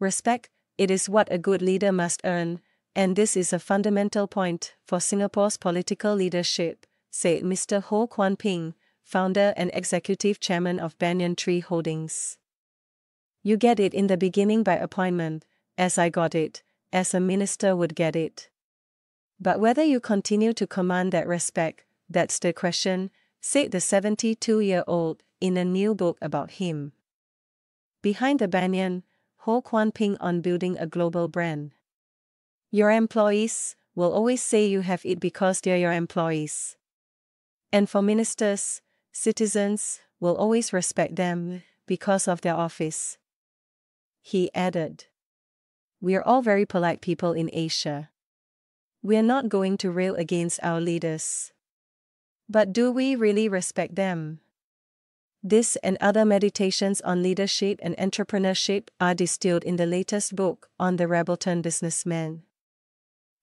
Respect, it is what a good leader must earn, and this is a fundamental point for Singapore's political leadership, said Mr. Ho Kwon Ping, founder and executive chairman of Banyan Tree Holdings. You get it in the beginning by appointment, as I got it, as a minister would get it. But whether you continue to command that respect, that's the question, said the 72 year old in a new book about him. Behind the banyan, Ho Kwon Ping on building a global brand. Your employees will always say you have it because they're your employees. And for ministers, citizens will always respect them because of their office. He added. We're all very polite people in Asia. We're not going to rail against our leaders. But do we really respect them? This and other meditations on leadership and entrepreneurship are distilled in the latest book on the Rebelton businessman.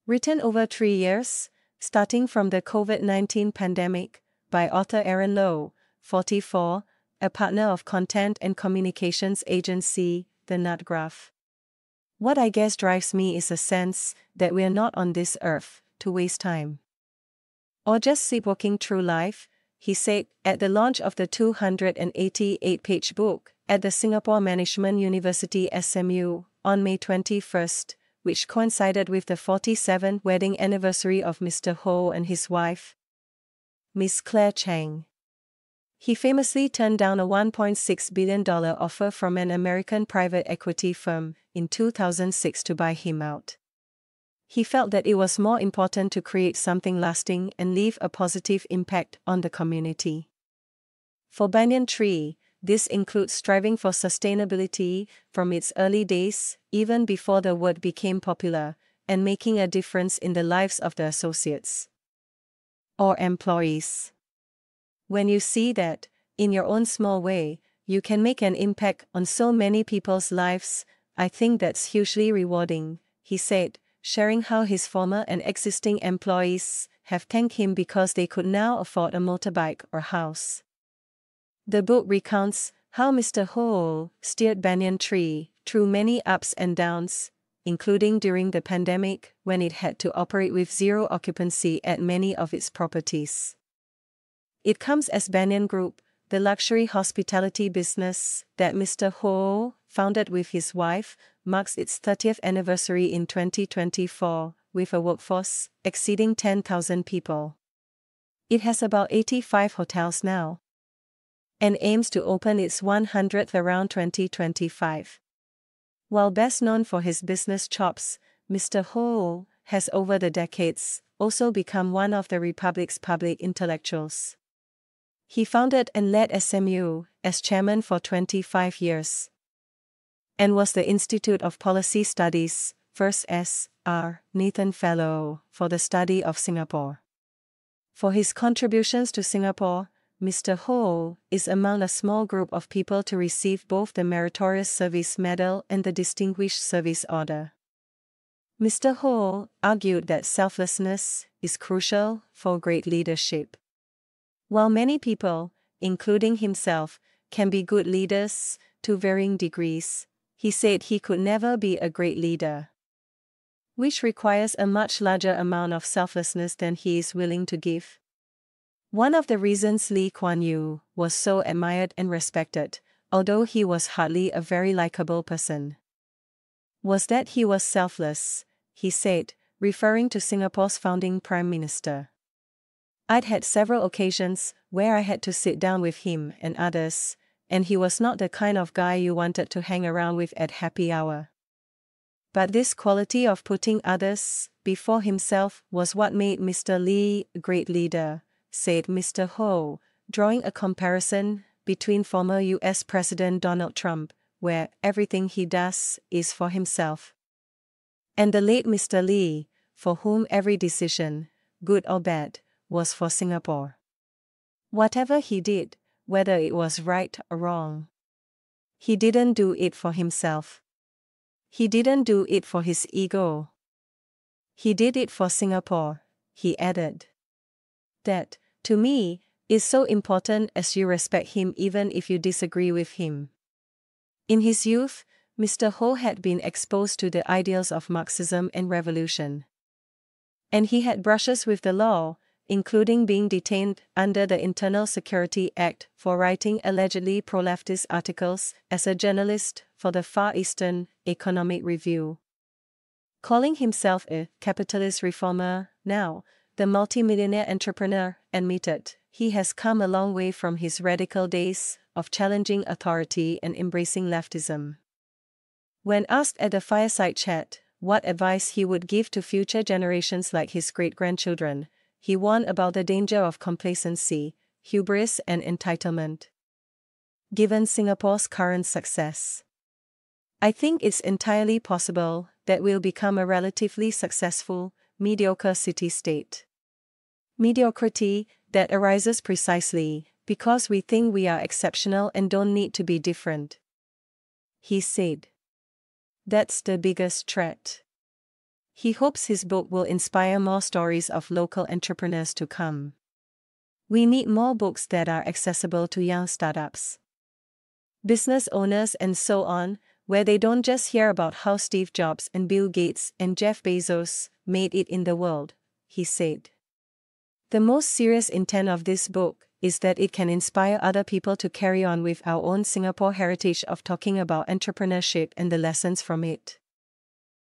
Written over three years, starting from the COVID 19 pandemic, by author Aaron Low, 44, a partner of content and communications agency, The Nut Graph. What I guess drives me is a sense that we're not on this earth to waste time. Or just sleepwalking through life, he said at the launch of the 288 page book at the Singapore Management University SMU on May 21, which coincided with the 47th wedding anniversary of Mr. Ho and his wife, Miss Claire Chiang. He famously turned down a $1.6 billion offer from an American private equity firm in 2006 to buy him out. He felt that it was more important to create something lasting and leave a positive impact on the community. For Banyan Tree, this includes striving for sustainability from its early days, even before the word became popular, and making a difference in the lives of the associates or employees. When you see that, in your own small way, you can make an impact on so many people's lives, I think that's hugely rewarding, he said, sharing how his former and existing employees have thanked him because they could now afford a motorbike or house. The book recounts how Mr. Ho steered Banyan Tree through many ups and downs, including during the pandemic when it had to operate with zero occupancy at many of its properties. It comes as Banyan Group, the luxury hospitality business that Mr. Ho founded with his wife, marks its 30th anniversary in 2024, with a workforce exceeding 10,000 people. It has about 85 hotels now and aims to open its 100th around 2025. While best known for his business chops, Mr. Ho has over the decades also become one of the Republic's public intellectuals. He founded and led SMU as chairman for 25 years and was the Institute of Policy Studies, first S. R. Nathan Fellow, for the study of Singapore. For his contributions to Singapore, Mr. Ho is among a small group of people to receive both the Meritorious Service Medal and the Distinguished Service Order. Mr. Ho argued that selflessness is crucial for great leadership. While many people, including himself, can be good leaders to varying degrees, he said he could never be a great leader. Which requires a much larger amount of selflessness than he is willing to give. One of the reasons Lee Kuan Yew was so admired and respected, although he was hardly a very likable person, was that he was selfless, he said, referring to Singapore's founding Prime Minister. I'd had several occasions where I had to sit down with him and others, and he was not the kind of guy you wanted to hang around with at happy hour. But this quality of putting others before himself was what made Mr. Lee a great leader, said Mr. Ho, drawing a comparison between former US President Donald Trump, where everything he does is for himself, and the late Mr. Lee, for whom every decision, good or bad, was for Singapore. Whatever he did, whether it was right or wrong. He didn't do it for himself. He didn't do it for his ego. He did it for Singapore, he added. That, to me, is so important as you respect him even if you disagree with him. In his youth, Mr. Ho had been exposed to the ideals of Marxism and revolution. And he had brushes with the law, including being detained under the Internal Security Act for writing allegedly pro leftist articles as a journalist for the Far Eastern Economic Review. Calling himself a capitalist reformer, now, the multimillionaire entrepreneur admitted he has come a long way from his radical days of challenging authority and embracing leftism. When asked at a fireside chat what advice he would give to future generations like his great grandchildren, he warned about the danger of complacency, hubris, and entitlement. Given Singapore's current success, I think it's entirely possible that we'll become a relatively successful, mediocre city state. Mediocrity that arises precisely because we think we are exceptional and don't need to be different. He said. That's the biggest threat. He hopes his book will inspire more stories of local entrepreneurs to come. We need more books that are accessible to young startups, business owners, and so on, where they don't just hear about how Steve Jobs and Bill Gates and Jeff Bezos made it in the world, he said. The most serious intent of this book is that it can inspire other people to carry on with our own Singapore heritage of talking about entrepreneurship and the lessons from it.